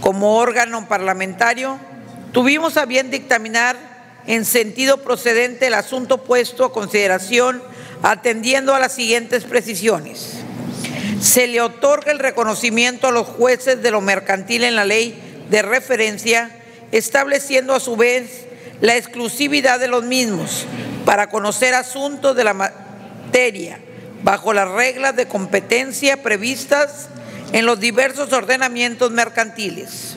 como órgano parlamentario, tuvimos a bien dictaminar en sentido procedente el asunto puesto a consideración atendiendo a las siguientes precisiones. Se le otorga el reconocimiento a los jueces de lo mercantil en la ley de referencia, estableciendo a su vez la exclusividad de los mismos para conocer asuntos de la materia bajo las reglas de competencia previstas en los diversos ordenamientos mercantiles.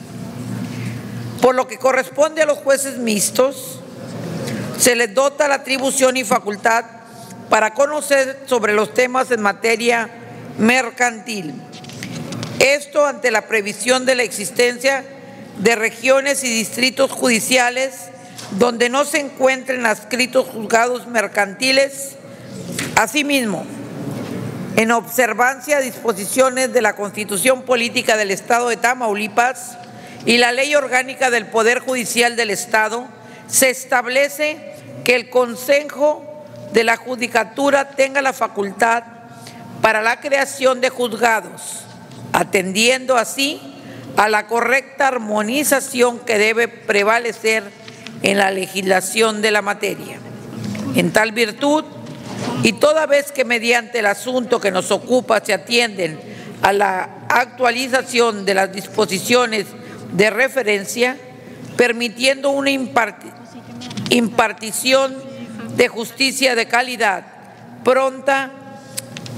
Por lo que corresponde a los jueces mixtos, se les dota la atribución y facultad para conocer sobre los temas en materia mercantil. Esto ante la previsión de la existencia de regiones y distritos judiciales donde no se encuentren adscritos juzgados mercantiles. Asimismo, en observancia a disposiciones de la Constitución Política del Estado de Tamaulipas y la Ley Orgánica del Poder Judicial del Estado, se establece que el Consejo de la Judicatura tenga la facultad para la creación de juzgados, atendiendo así a la correcta armonización que debe prevalecer en la legislación de la materia. En tal virtud, y toda vez que mediante el asunto que nos ocupa se atienden a la actualización de las disposiciones de referencia, permitiendo una impartición de justicia de calidad, pronta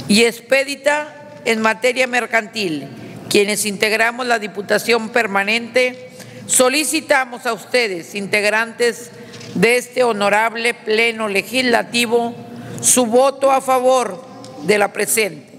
y expedita en materia mercantil. Quienes integramos la Diputación Permanente, solicitamos a ustedes, integrantes de este honorable Pleno Legislativo, su voto a favor de la presente.